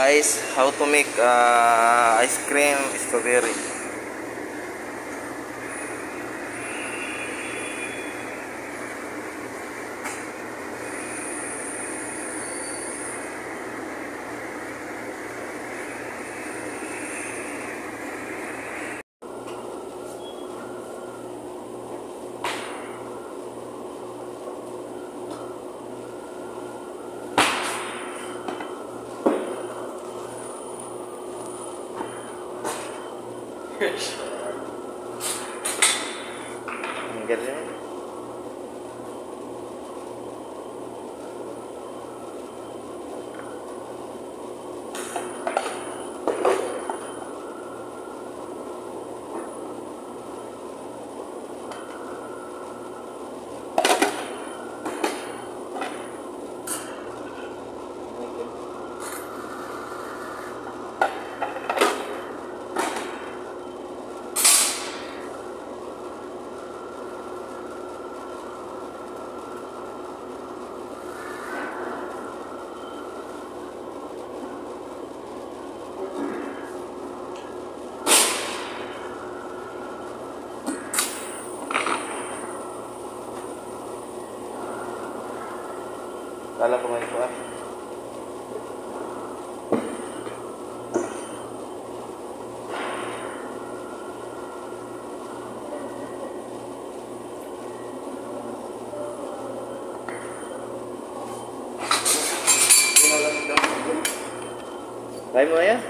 Guys, how to make uh, ice cream strawberry. get it? Dale como dijo Vai, manhã?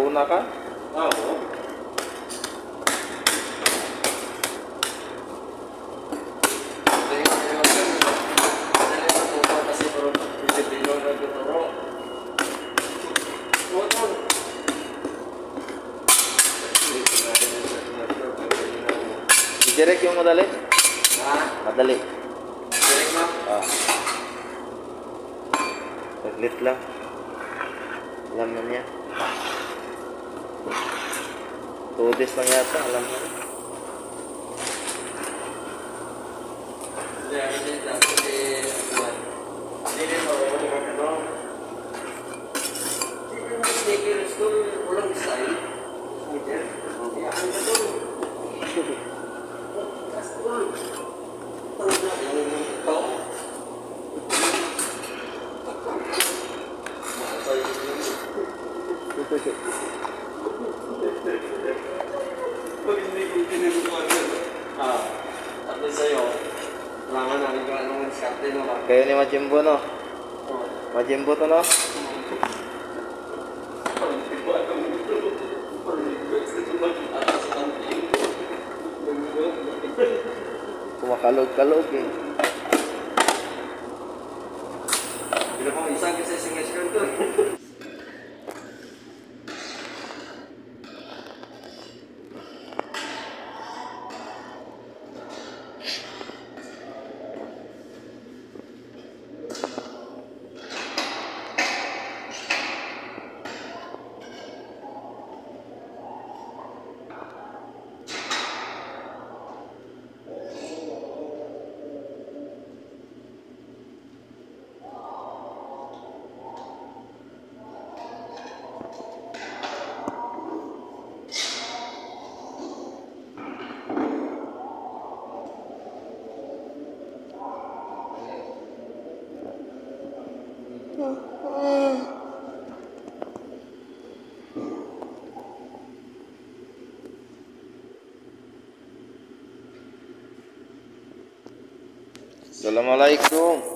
din to pag una ka. Oo. I-direct yung madali. Madali. Ah. Saglit lang. Alam na niya. Two days lang yata, alam na. Pag at least sa'yo, kailangan namin ka anong diskarte no ba? Kayo ni Majimbo, no? Oh. Majimbo to, no? Kumakalog-kalog eh. Assalamualaikum.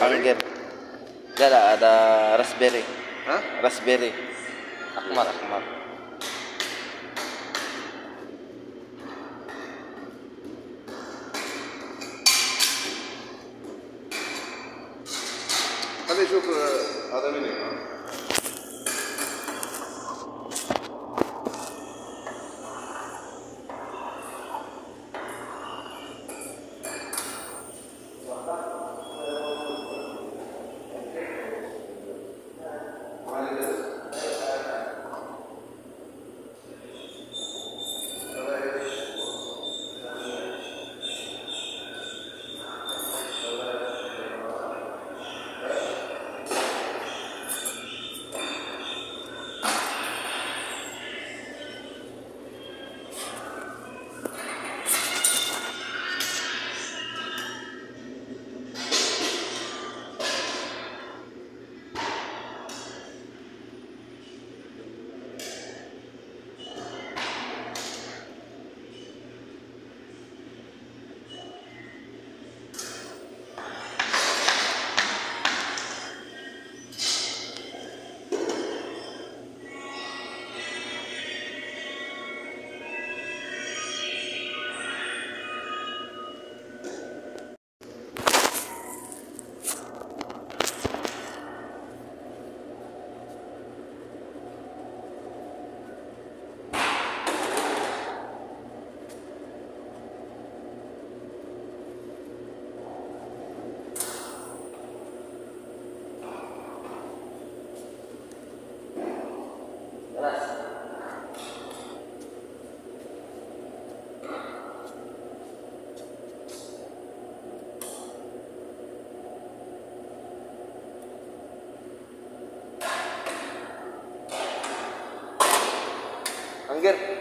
على لا لا هذا راسبيري ها؟ راسبيري أحمر أحمر. هذا يشوف آه، هذا منين mujer.